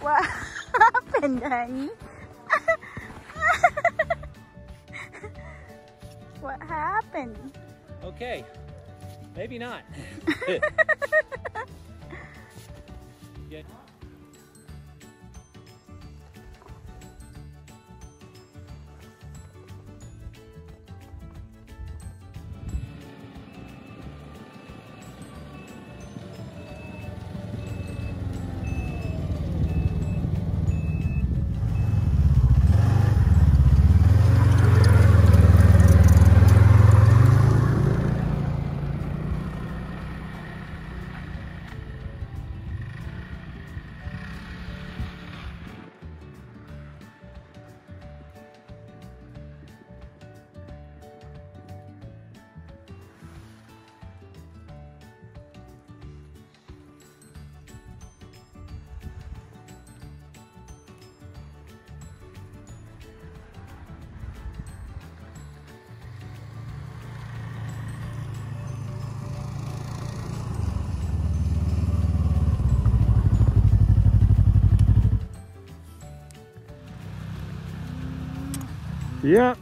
what happened, honey? what happened? Okay, maybe not. yeah. Yeah.